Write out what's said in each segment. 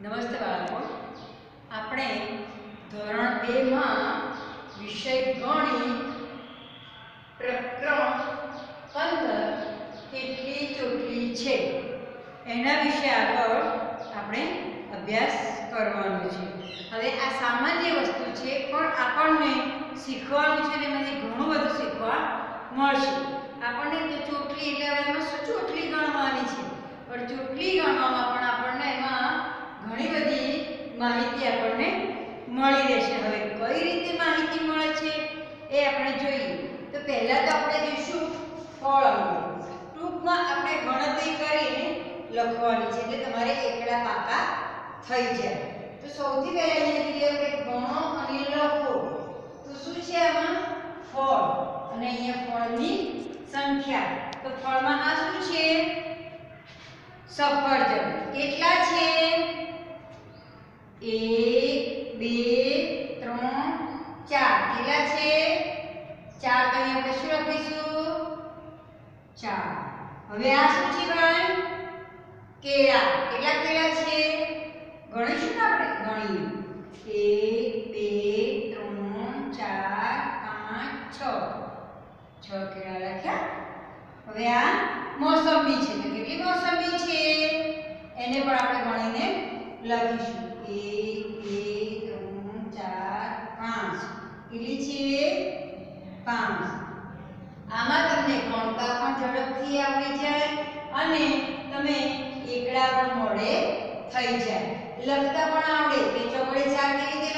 નમસ્તે બાળકો. આપણે ધોરણ બેમાં વિષય ગણિત પ્રકરણ પંદર કેટલી ચોટલી છે? એના વિશે આગળ આપણે અભ્યાસ કરવાનો છે. હવે આ સામાન્ય વસ્તુ છે, પણ આપણને શીખવાનું છે ને મને ઘણું બધું શીખવા મળશે. આપણને તો ચોટલી એટલે એમાં શું ચોટલી ગણવાની છે? પણ ચોટલી ગણવામાં પણ આપણને એમાં ઘણી બધી માહિતી આપણને મળી રહેશે. હવે કઈ રીતે માહિતી મળે છે એ આપણે જોઈએ. તો પહેલા તો આપણે જોઈશું ફળ ટૂંકમાં આપણે ગણતરી કરીને લખવાની છે. એટલે તમારે એકડા પાકા થઈ જાય. તો સૌથી પહેલા અહીંયા જોઈએ કે ગણો અને લખો. તો શું છે આમાં? ફળ. અને અહીંયા ફળની સંખ્યા. તો ફળમાં આ શું છે? સફરજન. કેટલા છે? એક બે ત્રણ ચાર કેટલા છે ચાર તો અહીંયા આપણે શું લખીશું ચાર હવે આ શું છે ભાઈ? કેળા। કેટલા કેળા છે? ગણીશું ને આપણે? ગણીએ. એક, બે, ત્રણ, ચાર, પાંચ, છ। છ કેળા લખ્યા? હવે આ મોસંબી છે. તો કેટલી મોસંબી છે? એને પણ આપણે ગણીને લખીશું. એક બે ત્રણ, ચાર, પાંચ. કેટલી છે પાંચ. આમાં તમને ગણતા પણ ઝડપથી આવડી જાય અને તમે એકડા પણ મોડે થઈ જાય. લખતા પણ આવડે કે ચગડે ચાર કેવી રીતે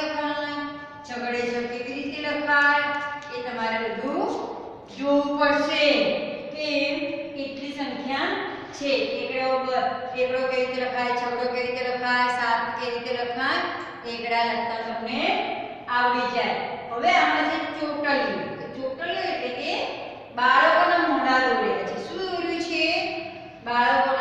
ચોકડે છ કેવી રીતે લખાય એ તમારે બધું જોવું પડશે. કે કેટલી સંખ્યા છે. એકડો એકડો કેવી રીતે લખાય છગડો કેવી રીતે લખાય સાત કેવી રીતે લખાય એકડા લખતા તમને આવડી જાય. હવે આમાં છે ચોટલી. ચોટલી એટલે કે બાળકોના મોઢા દોર્યા છે. શું દોર્યું છે? બાળકોના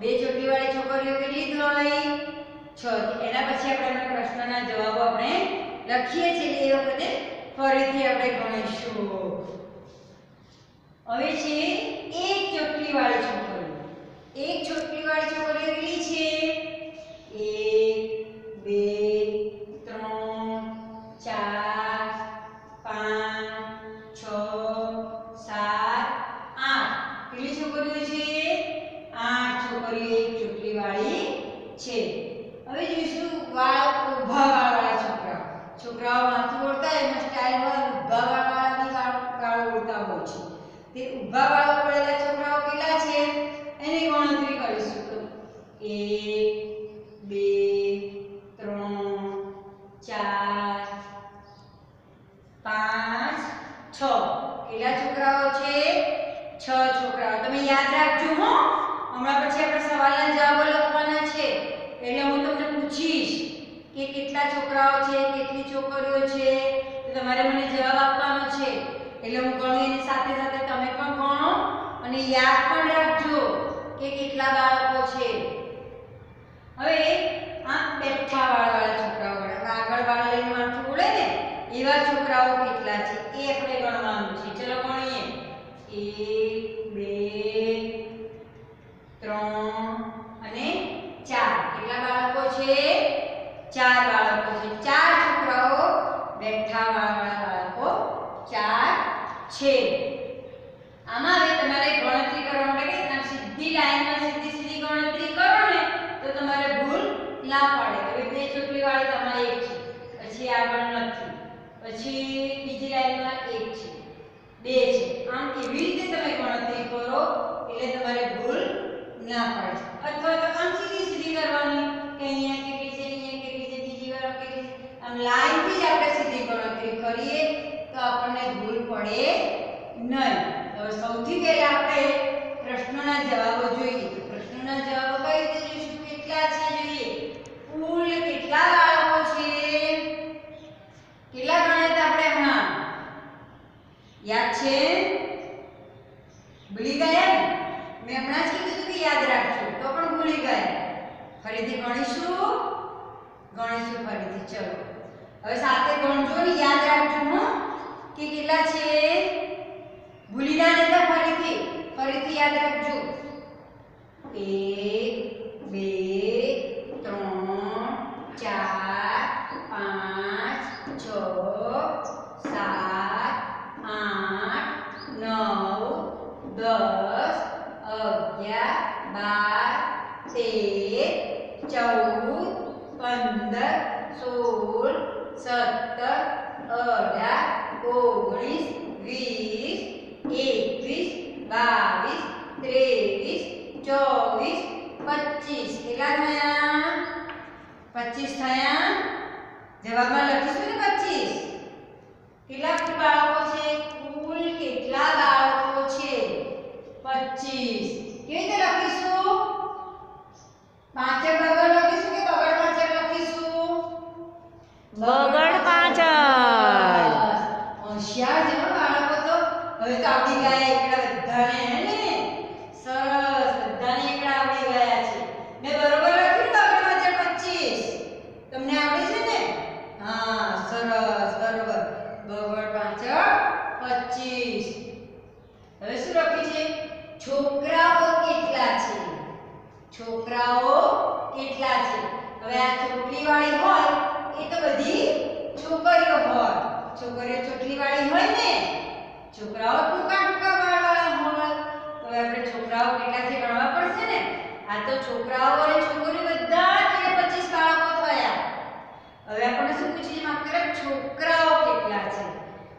બે ચોટલી વાળી છોકરીઓ કેટલી થઈ છ. એના પછી આપણે પ્રશ્નના જવાબો આપણે લખીએ છીએ એ વખતે. ફરીથી આપણે ગણીશું. હવે છે એક ચોટલી વાળી છોકરીઓ એક ચોટલી વાળી છોકરીઓ કેટલી છે? એક. તે ઊભા પણ રાખજો કે કેટલા બાળકો છે. હવે આ બેઠા વાળા છોકરાઓ ગણો. આગળ વાળા લઈને માથું ઉડે ને, એવા છોકરાઓ કેટલા છે? એ આપણે ગણવાનું છે. ચલો ગણીએ. એક, બે, ત્રણ અને ચાર. કેટલા બાળકો છે? ચાર બાળકો છે. ચાર છોકરાઓ બેઠા વાળા બાળકો ચાર છે આમાં હવે તમારે ગણતરી કરવા માટે કે તમે સીધી લાઈનમાં સીધી સીધી ગણતરી કરો ને તો તમારે ભૂલ ના પડે હવે બે ચોટલી વાળી તમારે એક છે પછી આગળ નથી. પછી બીજી લાઈનમાં એક છે. બે છે. આમ કેવી રીતે તમે ગણતરી કરો એટલે તમારે ભૂલ ના પડે. અથવા તો આમ સીધી સીધી કરવાની કે અહીંયા કેટલી છે અહીંયા કેટલી છે બીજી વાર કેટલી છે આમ લાઈનથી જ આપણે સીધી ગણતરી કરીએ તો આપણને ભૂલ પડે નહીં. હવે સૌથી પહેલા આપણે પ્રશ્નોના જવાબો જોઈએ. પ્રશ્નોના જવાબો કઈ રીતે જોઈશું કેટલા છે જોઈએ કુલ કેટલા બાળકો છે કેટલા ગણ્યા હતા આપણે હમણાં યાદ છે? ભૂલી ગયા મેં હમણાં જ કીધું કે યાદ રાખજો. તો પણ ભૂલી ગયા ફરીથી ગણીશું? ગણીશું ફરીથી. ચલો. હવે સાથે ગણજો ને યાદ રાખજો, હો. કે કેટલા છે? ભૂલી ના જતા ફરીથી. ફરીથી યાદ રાખજો. એક, બે ત્રણ ચાર પાંચ છ સાત આઠ નવ દસ અગિયાર બાર, તેર, ચૌદ, પંદર, સોળ, સત્તર, અઢાર, ઓગણીસ, વીસ, એકવીસ, બાવીસ, ત્રેવીસ, ચોવીસ, પચીસ. કેટલા થયા? પચીસ થયા? જવાબમાં લખીશું ને પચીસ? કેટલા બાળકો છે? કુલ કેટલા બાળકો છે પચીસ કેવી રીતે લખીશું પાંચક બગડ લખીશું કે બગડ પાંચક લખીશું બગડ પાછળ બસ. હોશિયાર છે હો બાળકો તો હવે તો આવડી ગયા એકડા બધાને હે ને સરસ બધાને એકડા આવડી ગયા છે મેં બરોબર લખ્યું ને બગડ પાંચક પચીસ તમને આવડે છે ને હા સરસ બરોબર બગડ પાંચક પચીસ હવે શું લખ્યું છે છોકરાઓ કેટલા છે છોકરાઓ કેટલા છે હવે આ ચોટલી વાળી હોય એ તો બધી છોકરીઓ હોય છોકરીઓ ચોટલી વાળી હોય ને છોકરાઓ ટૂંકા ટૂંકા વાળ વાળા હોય તો હવે આપણે છોકરાઓ કેટલા છે ગણવા પડશે ને આ તો છોકરાઓ અને છોકરીઓ બધા જ એટલે 25 બાળકો થયા હવે આપણને શું પૂછ્યું છે માત્ર છોકરાઓ કેટલા છે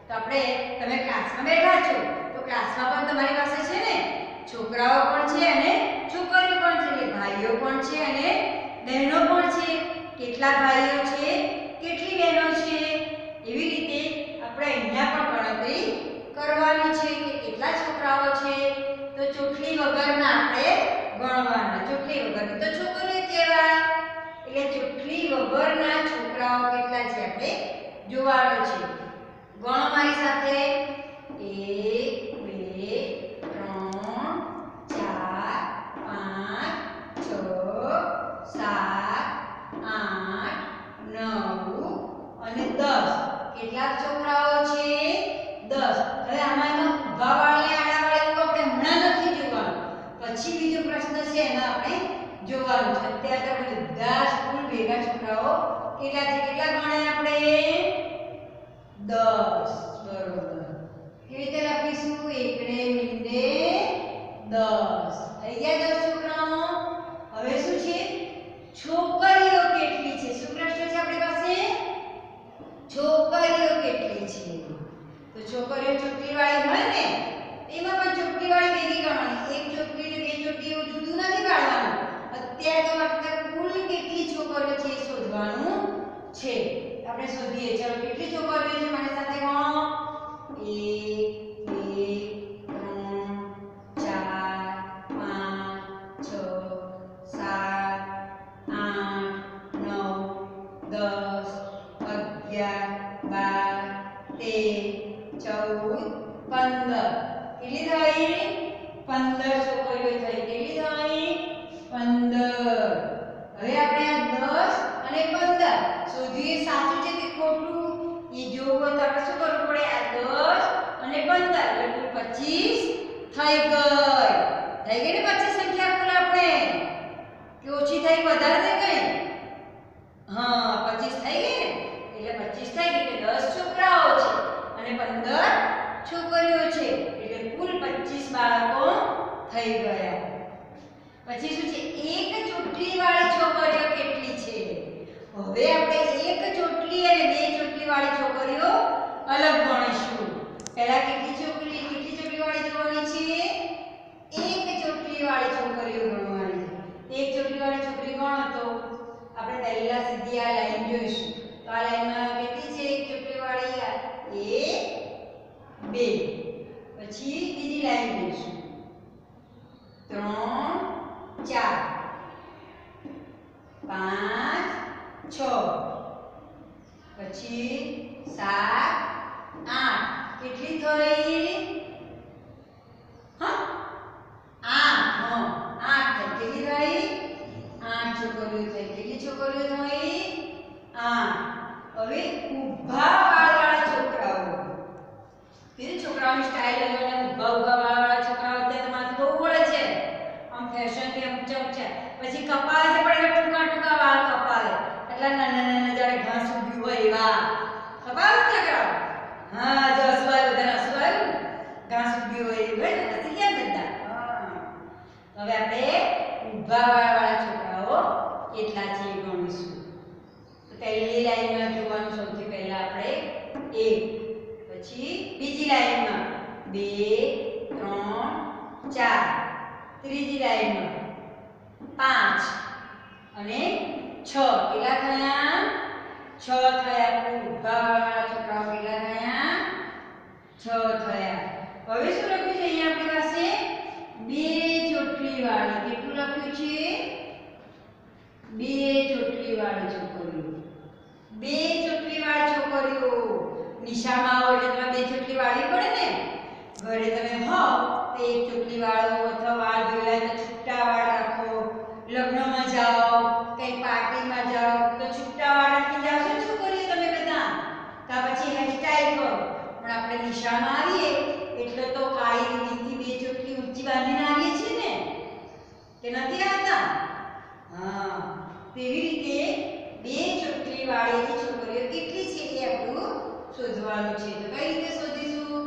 તો આપણે તમે ક્લાસમાં બેઠા છો. તો ક્લાસમાં પણ તમારી પાસે છે ને છોકરાઓ પણ છે અને છોકરીઓ પણ છે એટલે ભાઈઓ પણ છે અને બહેનો પણ છે. કેટલા ભાઈઓ છે, કેટલી બહેનો છે? એવી રીતે આપણે અહીંયા પણ ગણતરી કરવાની છે કે કેટલા છોકરાઓ છે. તો ચોટલી વગરના આપણે ગણવાના. ચોટલી વગરની તો છોકરીઓ કહેવાય. એટલે ચોટલી વગરના છોકરાઓ કેટલા છે આપણે જોવાનું છે. ગણો મારી સાથે. 1 પંદર કેટલી થઈ પંદર છોકરીઓ થઈ કેટલી થઈ પંદર હવે આપણે ચોટલીવાળી છોકરીઓ કેટલી છે હવે આપણે એક ચોટલી અને બે ચોટલીવાળી છોકરીઓ અલગ ભણીશું. પહેલા કેટલી છોકરી કેટલી ચોટલીવાળી જોવાની છે એક ચોટલીવાળી છોકરીઓ ગણવાની એક ચોટલીવાળી છોકરી કોણ હતો આપણે પહેલા સીધી આ લાઈન જોઈશું તો આ લાઈનમાં કેટલી છે એક ચોટલીવાળી આ એક બે પછી બીજી લાઈન જોઈશું ત્રણ ચાર પાંચ છ પછી સાત આઠ કેટલી થઈ હા આઠ હં આઠ થઈ કેટલી થઈ આઠ છોકરીઓ થઈ કેટલી છોકરીઓ થઈ આઠ હવે ઊભા વાળવાળા છોકરાઓ કીધું છોકરાઓની સ્ટાઇલ અને ઊભા ઊભા વાળવાળા છોકરાઓ અત્યારે તમારે બહુ વળે છે આમ ફેશનથી ઊંચા ઊંચા પછી કપાળે છે પણ એવા ટૂંકા ટૂંકા વાળ કપાળે એટલા નાના નાના જાણે ઘાસ ઉગ્યું હોય એવા કપાળ છોકરાઓ હા જો હસવાય બધા હસવાય ઘાસ ઉગ્યું હોય એવું હોય ને હસી ગયા ને બધા હા. હવે આપણે ઊભા વાળવાળા છોકરાઓ કેટલા છે એ ગણીશું તો પહેલી લાઈનમાં જોવાનું સૌથી પહેલા આપણે એક પછી બીજી લાઈનમાં બે, ત્રણ, ચાર, ત્રીજી લાઈનમાં પાંચ અને છ. કેટલા થયા? છ થયા. કુલ છોકરાઓ કેટલા થયા? છ થયા. હવે શું લખ્યું છે અહીંયા આપણી પાસે? બે ચોટલી વાળી. કેટલું લખ્યું છે? બે ચોટલી વાળી છોકરીઓ. બે ચોટલી વાળી છોકરીઓ. નિશામાં આવો એટલે બે ચોટલી વાળી પડે ને ઘરે તમે હો તો એક ચોટલી વાળો અથવા વાળ ધોયા તો છૂટા વાળ રાખો લગ્નમાં જાઓ કંઈક પાર્ટીમાં જાઓ તો છૂટા વાળ રાખી જાઓ છો છોકરીઓ તમે બધા કા પછી હેરસ્ટાઈલ કરો પણ આપણે નિશામાં આવીએ એટલે તો કાળી રીતથી બે ચોટલી ઊંચી બાંધીને આવીએ છીએ ને કે નથી આવતા હા તેવી રીતે બે ચોટલી વાળી છોકરીઓ કેટલી છે એ આપણું શોધવાનું છે તો કઈ રીતે શોધીશું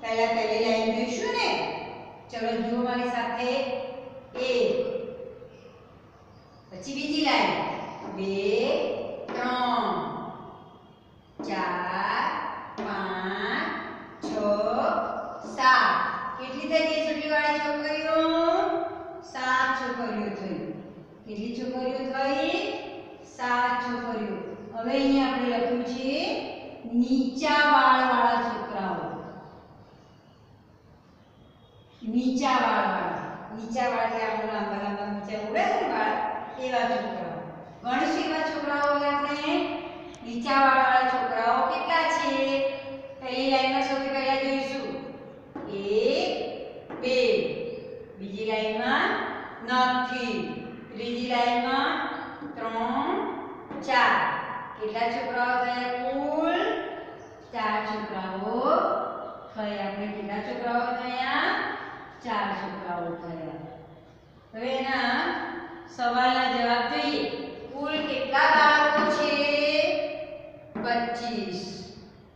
પહેલા પહેલી લાઈન જોઈશું ને ચલો સાથે એક પછી બીજી લાઈન. બે, ત્રણ. ચાર, પાંચ, છ, સાત. કેટલી થઈ ગઈ ચોટલી વાળી છોકરીઓ સાત છોકરીઓ થઈ. કેટલી છોકરીઓ થઈ? સાત છોકરીઓ. હવે અહીંયા આપણે લખ્યું છે નીચા વાળ વાળા છોકરાઓ. નીચા વાળ. વાળા નીચા વાળ એટલે આપણે લાંબા લાંબા નીચા ઉડે છે વાળ એવા છોકરાઓ. ગણેશ એવા છોકરાઓ આપણે નીચા વાળ વાળા છોકરાઓ કેટલા છે? પહેલી લાઈનમાં સૌથી પહેલા જોઈશું એક બે બીજી લાઈનમાં નથી ત્રીજી લાઈનમાં ત્રણ ચાર કેટલા છોકરાઓ થયા કુલ ચાર છોકરાઓ થયા આપણે કેટલા છોકરાઓ થયા ચાર છોકરાઓ થયા હવે એના સવાલના જવાબ જોઈએ કુલ કેટલા બાળકો છે પચીસ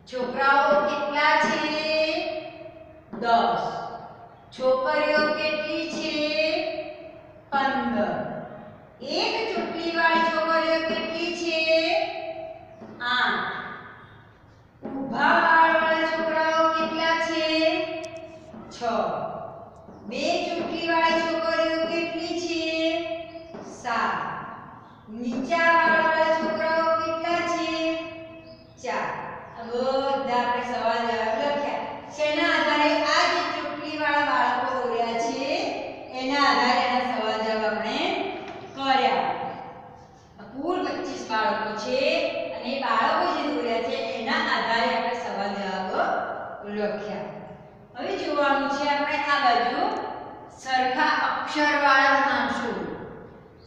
છોકરાઓ કેટલા છે દસ છોકરીઓ કેટલી છે પંદર એક ચોટલી વાળી છોકરીઓ કેટલી છે આઠ ઊભા વાળવાળા છોકરાઓ કેટલા છે છ બે ચોટલી વાળી છોકરીઓ કેટલી છે સાત નીચા વાળવાળા છોકરાઓ કેટલા છે ચાર આ બધા આપણે સવાલ જવાબ લખ્યા શેના આધારે આ જે ચોટલી વાળા બાળકો દોર્યા છે એના આધારે એના સવાલ જવાબ આપણે કર્યા આ કુલ 25 બાળકો છે અને એ બાળકો જે દોર્યા છે એના આધારે આપણે સવાલ જવાબ લખ્યા હવે જોવાનું છે આપણે આ બાજુ સરખા અક્ષરવાળા નામ શોધો.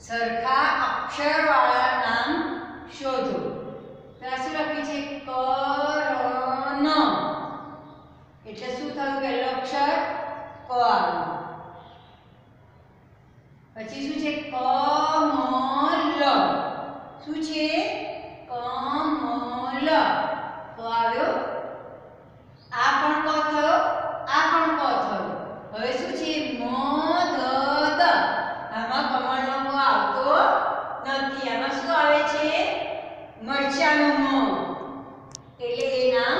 સરખા અક્ષરવાળા નામ શોધો. તો આ શું લખ્યું છે? કરણ. એટલે શું થયું પહેલો અક્ષર? ક પછી શું છે? કમલ. શું છે? કમલ. તો આવ્યો? આ પણ ક આ પણ ક હવે શું છે? મ, ધ, દ. આમાં કમળનો ક આવતો નથી. આમાં શું આવે છે? મરચાનો મ. એટલે એ નામ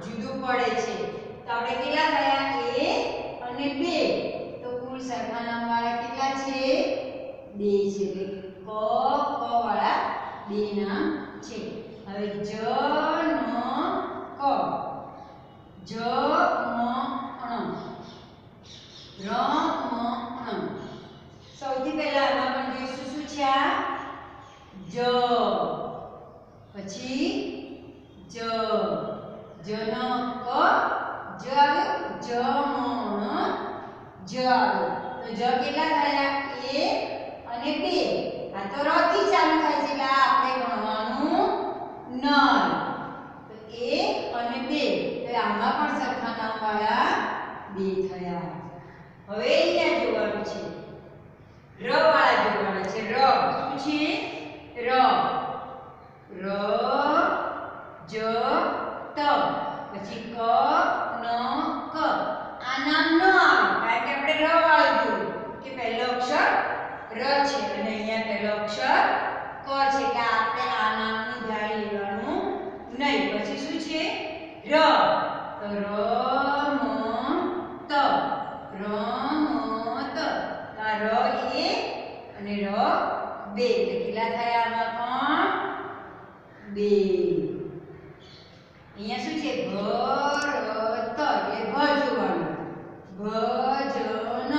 જુદું પડે છે. તો કેટલા થયા? એ અને બે. તો કુલ સરખાનામ કેટલા છે? બે છે. એટલે ક ક વાળા બે નામ છે. હવે જ જ આવ્યો જ મણ જ તો જ કેટલા થયા એ અને બે. આ તો ર ચાલુ થાય છે, એટલે આપણે ગણવાનું નર તો એ અને બે. તો આમાં પણ સરખા નામ વાળા બે થયા. હવે અહીંયા જોવાનું છે. ર વાળા જોવાના છે. ર. શું છે? ર. ર, જ, ત. પછી ક ન ક. આ નામ ન કારણ કે આપણે ર વાળું કે પહેલો અક્ષર ર છે. અને અહીંયા અક્ષર ક છે એટલે આપણે આ નામનું ધ્યાન નહીં. પછી શું છે? ર. તો ત. ર, મ, ત. ર એ અને ર બે. એટલે કેટલા પણ? બે અહીંયા શું છે ભરત એટલે ભ જોવાનું ભજન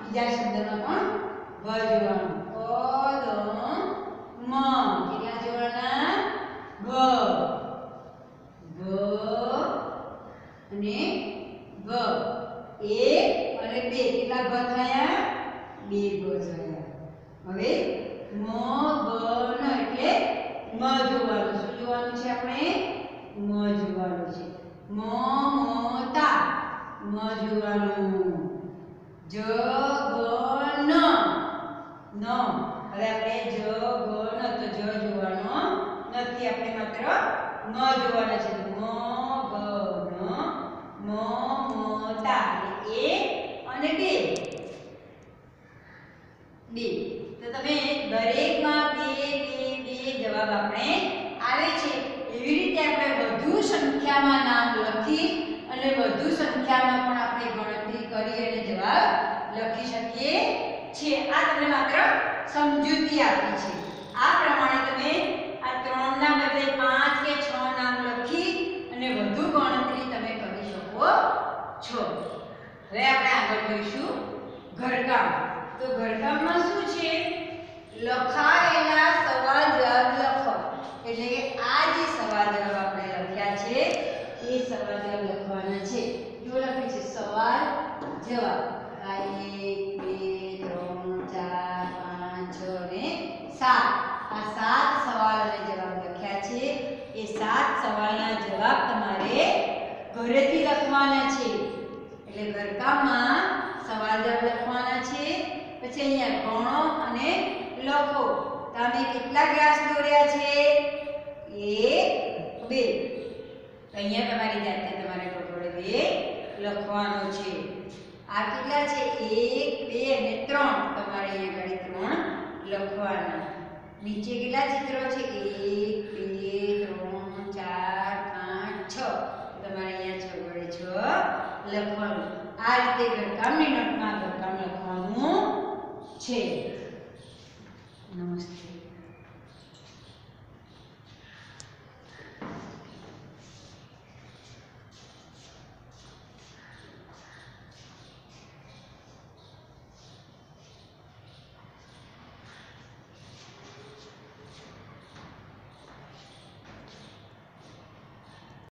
બીજા શબ્દમાં જોવાનું પદ મ. કેટલા જોવાના? ભ ગ અને ભ એક અને બે. કેટલા ગ થયા? બે ગ થયા. હવે મ, ગ ન એટલે મ જોવાનું. શું જોવાનું છે આપણે? મ જોવાનું છે. મ મ, તા. મ જોવાનું. જ, ગ, ન. ન. હવે આપણે જ, ગ, ન તો જ જોવાનો નથી. આપણે માત્ર મ જોવાનો છે. મ, ગ, ન, મ મ, તા. એ અને બે. બે. તો તમે દરેકમાં બે બે બે જવાબ આપણે આવે છે. એવી રીતે આપણે વધુ સંખ્યામાં નામ લખી અને વધુ સંખ્યામાં પણ આપણે ગણતરી કરી અને જવાબ લખી શકીએ છીએ આ તમને માત્ર સમજૂતી આપી છે. આ પ્રમાણે તમે આ ત્રણના બદલે પાંચ કે છ નામ લખી અને વધુ ગણતરી તમે કરી શકો છો. હવે આપણે આગળ જોઈશું ઘરકામ. તો ઘરકામમાં શું છે? લખાયેલા સવાલ જવાબ લખો. એટલે કે આ જે સવાલ જવાબ આપણે લખ્યા છે, એ સવાલ જવાબ લખવાના છે. જો લખે છે સવાલ જવાબ. આ એક છે એ સાત સવાલના જવાબ તમારે ઘરેથી લખવાના છે. એટલે ઘરકામમાં સવાલ જવાબ લખવાના છે. પછી અહીંયા ગણો અને લખો. તમે કેટલા ગ્લાસ દોર્યા છે? એક, બે. અહીંયા તમારી જાતે તમારે ટોટલ બે લખવાનો છે. આ કેટલા છે? એક, બે અને ત્રણ તમારે અહીંયા આગળ ત્રણ લખવાના. નીચે કેટલા ચિત્રો છે? એક લખવાનું. આ રીતે ઘરકામની નોટમાં ઘરકામ લખવાનું છે.